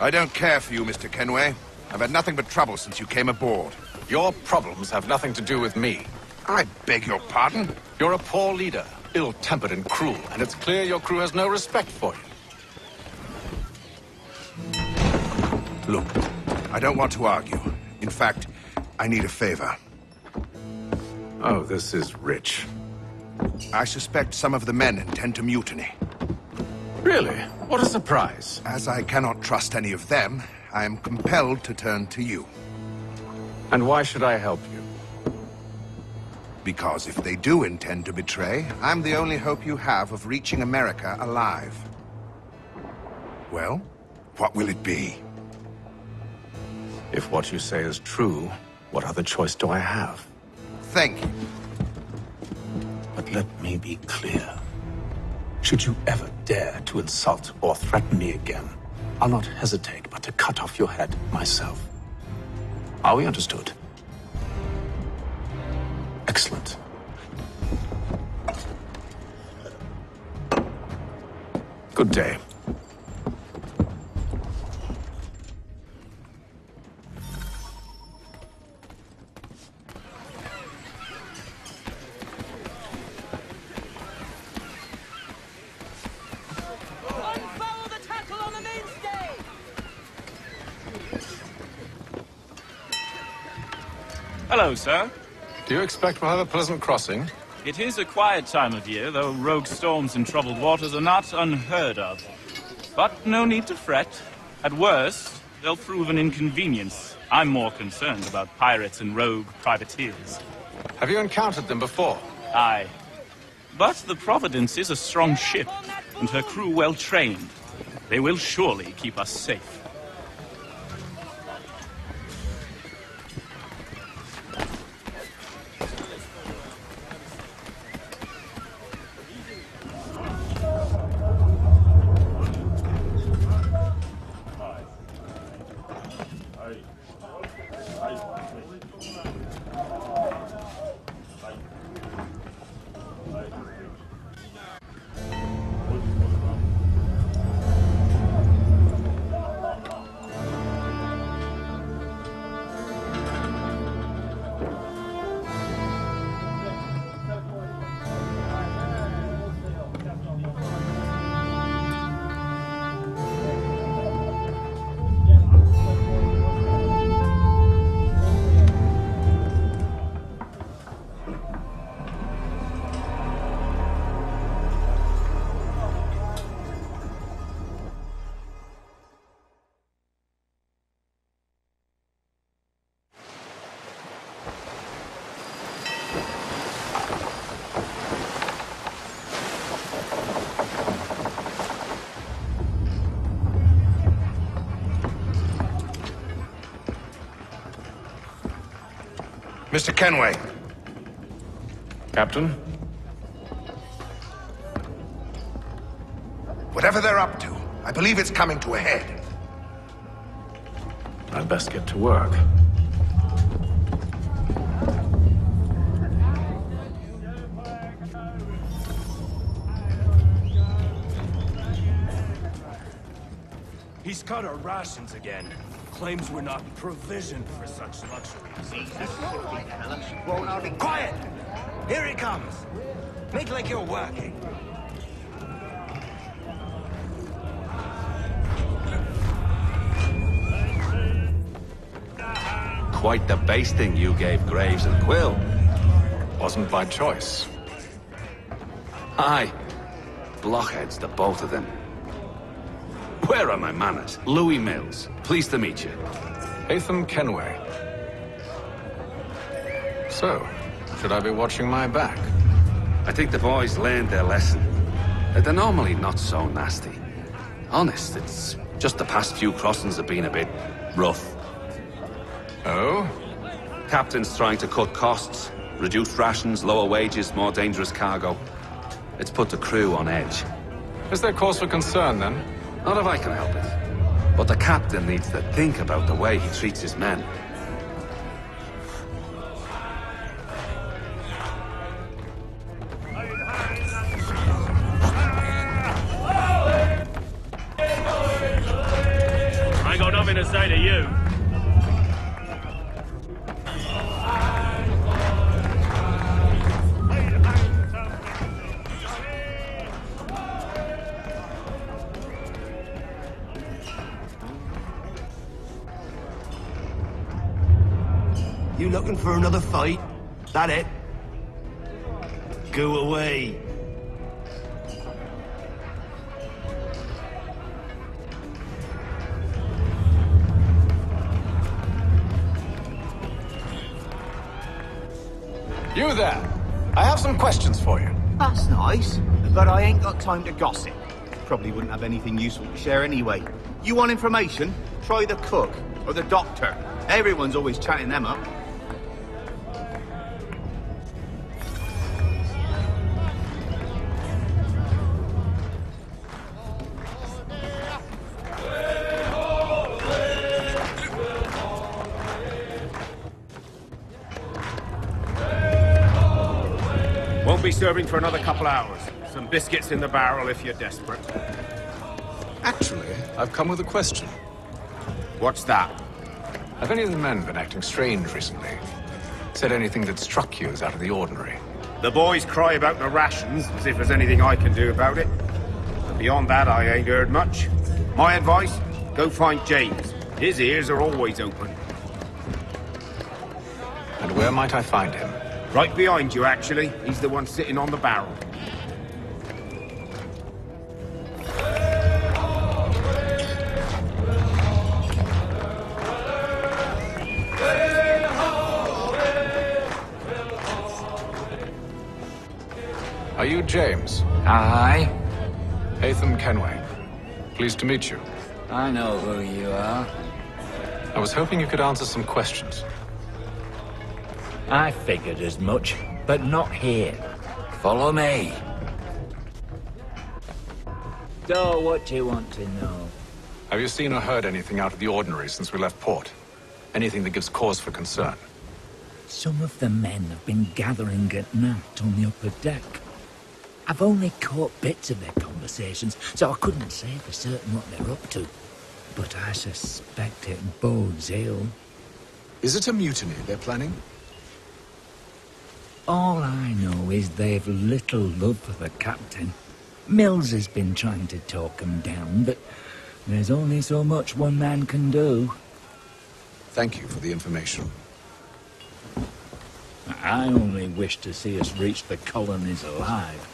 I don't care for you, Mr. Kenway. I've had nothing but trouble since you came aboard. Your problems have nothing to do with me. I beg your pardon? You're a poor leader, ill-tempered and cruel, and it's clear your crew has no respect for you. Look, I don't want to argue. In fact, I need a favor. Oh, this is rich. I suspect some of the men intend to mutiny. Really? What a surprise. As I cannot trust any of them, I am compelled to turn to you. And why should I help you? Because if they do intend to betray, I'm the only hope you have of reaching America alive. Well, what will it be? If what you say is true, what other choice do I have? Thank you. But let me be clear. Should you ever dare to insult or threaten me again, I'll not hesitate but to cut off your head myself. Are we understood? Excellent. Good day. Hello, sir. Do you expect we'll have a pleasant crossing? It is a quiet time of year, though rogue storms and troubled waters are not unheard of. But no need to fret. At worst, they'll prove an inconvenience. I'm more concerned about pirates and rogue privateers. Have you encountered them before? Aye. But the Providence is a strong ship, and her crew well trained. They will surely keep us safe. Mr. Kenway, Captain? whatever they're up to, I believe it's coming to a head. I'd best get to work. He's cut our rations again. Claims we're not provisioned for such luxuries. Well now be quiet! Here he comes. Make like you're working. Quite the basting you gave Graves and Quill. Wasn't by choice. Aye. Blockheads, the both of them. Where are my manners? Louis Mills. Pleased to meet you. Haytham Kenway. So, should I be watching my back? I think the boys learned their lesson. They're normally not so nasty. Honest, it's just the past few crossings have been a bit rough. Oh? Captain's trying to cut costs, reduce rations, lower wages, more dangerous cargo. It's put the crew on edge. Is there cause for concern, then? Not if I can help it. But the captain needs to think about the way he treats his men. Looking for another fight? That it? Go away. You there! I have some questions for you. That's nice, but I ain't got time to gossip. Probably wouldn't have anything useful to share anyway. You want information? Try the cook or the doctor. Everyone's always chatting them up. Be serving for another couple hours. Some biscuits in the barrel if you're desperate. Actually, I've come with a question. What's that? Have any of the men been acting strange recently? Said anything that struck you as out of the ordinary? The boys cry about the rations, as if there's anything I can do about it. But beyond that, I ain't heard much. My advice? Go find James. His ears are always open. And where might I find him? Right behind you, actually. He's the one sitting on the barrel. Are you James? Aye, Haytham Kenway. Pleased to meet you. I know who you are. I was hoping you could answer some questions. I figured as much, but not here. Follow me. So, what do you want to know? Have you seen or heard anything out of the ordinary since we left port? Anything that gives cause for concern? Some of the men have been gathering at night on the upper deck. I've only caught bits of their conversations, so I couldn't say for certain what they're up to. But I suspect it bodes ill. Is it a mutiny they're planning? All I know is they've little love for the captain. Mills has been trying to talk 'em down, but there's only so much one man can do. Thank you for the information. I only wish to see us reach the colonies alive.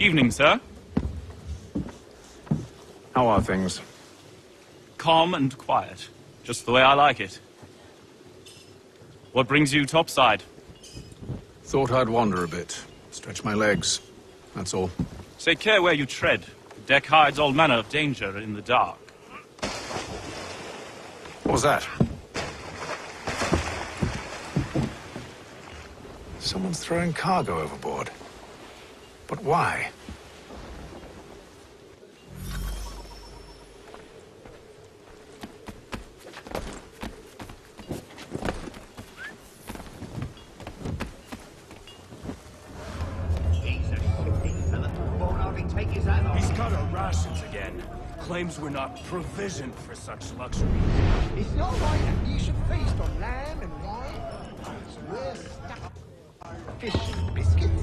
Evening, sir. How are things? Calm and quiet. Just the way I like it. What brings you topside? Thought I'd wander a bit. Stretch my legs. That's all. Take care where you tread. The deck hides all manner of danger in the dark. What was that? Someone's throwing cargo overboard. But why? Claims we're not provisioned for such luxury. It's not right that you should feast on lamb and wine. So we're stuck on fish and biscuits.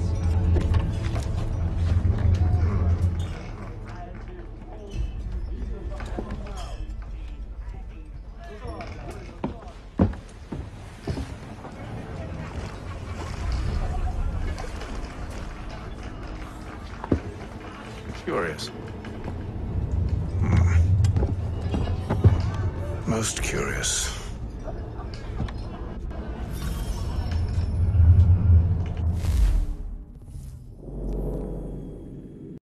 Curious. Most curious.